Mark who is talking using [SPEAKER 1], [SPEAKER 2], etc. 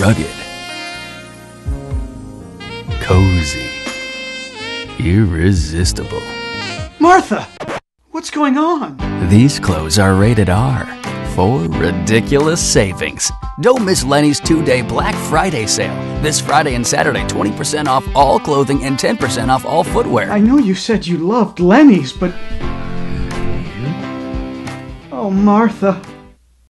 [SPEAKER 1] rugged, cozy, irresistible.
[SPEAKER 2] Martha! What's going on?
[SPEAKER 1] These clothes are rated R for ridiculous savings. Don't miss Lenny's two day Black Friday sale. This Friday and Saturday, 20% off all clothing and 10% off all footwear.
[SPEAKER 2] I know you said you loved Lenny's, but. Oh, Martha.